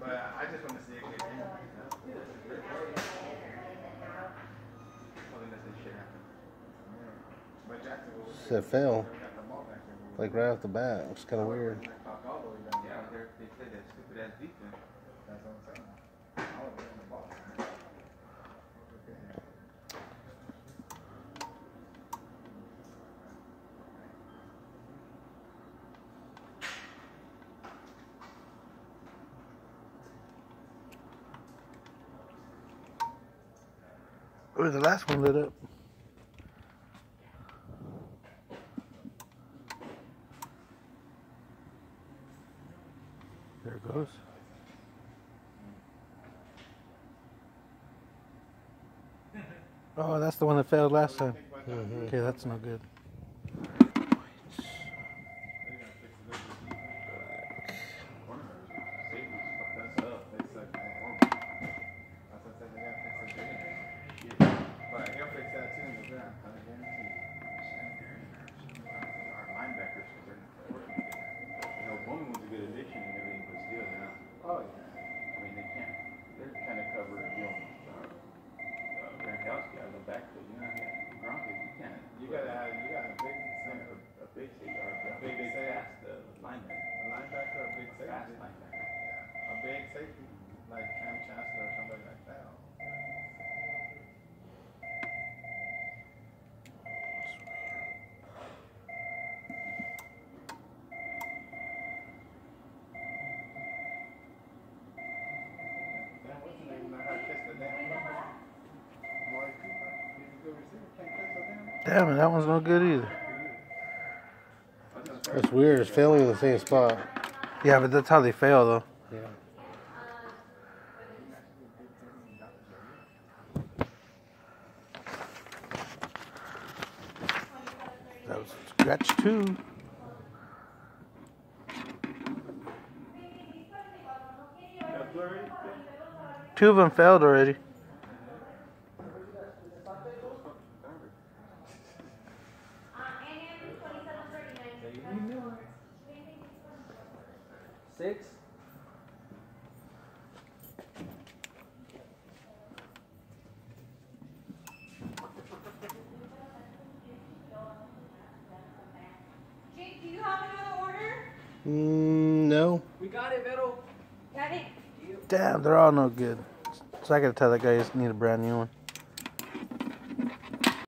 But I just want to see this shit happen. But Jacksonville Said. Like right off the bat. It's kind of weird. Clock all the way down. Yeah, they're- they play that stupid ass defense. That's what I'm saying. I was in the ball. Oh, the last one lit up. There it goes. Oh, that's the one that failed last time. Mm-hmm. Okay, that's no good. A safety like Kam Chancellor or somebody like that. Damn, what's his name? Know how to catch the damn football? Amari Cooper. He's a good receiver. Can't catch the damn. Damn it, that one's no good either. That's That's weird. It's failing in the same spot. Yeah, but that's how they fail, though. Yeah. That was scratch two. Two of them failed already. Six. Mm, no. We got it, Vero. Got it. Damn, they're all no good. So I gotta tell that guy he needs a brand new one.